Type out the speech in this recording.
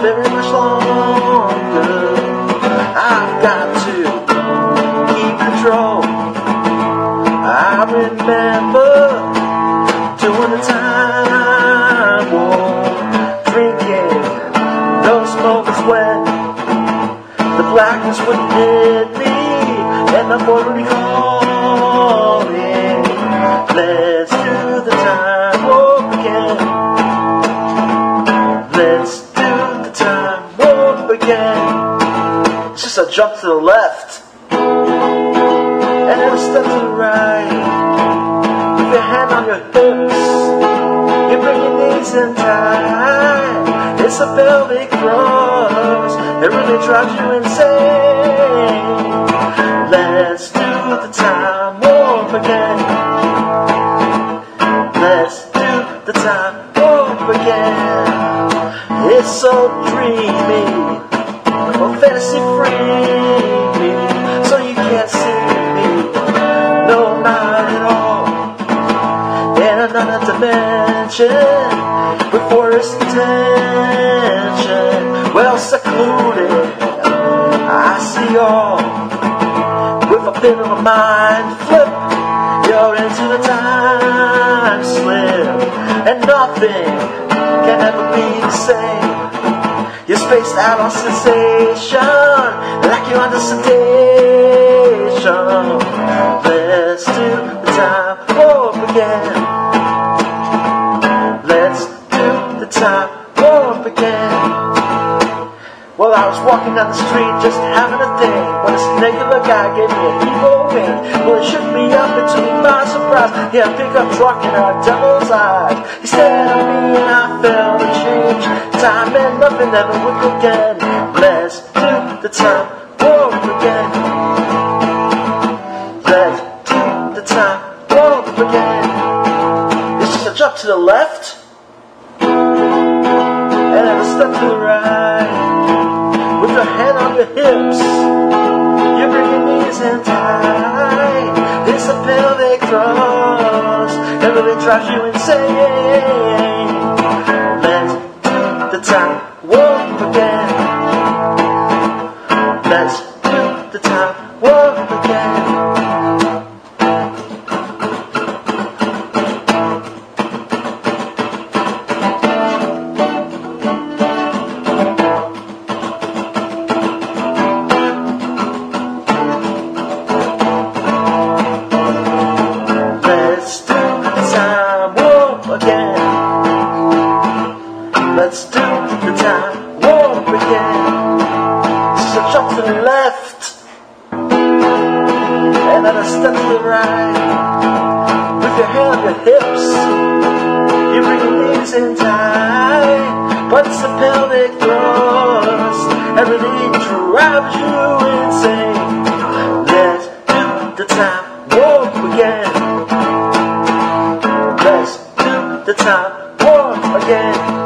very much longer. I've got to keep control. I remember doing the time warp, drinking those moments when the blackness would hit me and the void would be jump to the left and then step to the right. With your hand on your hips, you bring your knees in tight. It's a pelvic thrust. It really drives you insane. Let's do the time warp again. Let's do the time warp again. It's so dreamy, or fantasy free, so you can't see me. No, not at all. In another dimension, with forest tension, well secluded. I see all with a bit of a mind flip. You're into the time slip, and nothing can ever be the same. You're spaced out on sensation, like you're under sedation. Let's do the time warp again. Let's do the time warp again. Well, I was walking down the street just having a thing when a singular guy gave me a evil wink. Well, it shook me up and by surprise. He had a pickup truck and a devil's eyes. He stared change. Time and nothing never would again. Let's do the time warp again. Let's do the time warp again. It's just a jump to the left and then a step to the right with your hand on your hips. You bring your knees in tight. It's a pelvic thrust really drives you insane. The time warp again. Let's do the time warp again. So jump to left and then a step to the right. With your hand on your hips, you bring your knees in tight. What's the pelvic thrust? Everything drives you insane. Let's do the time warp again. Let's do the time warp again.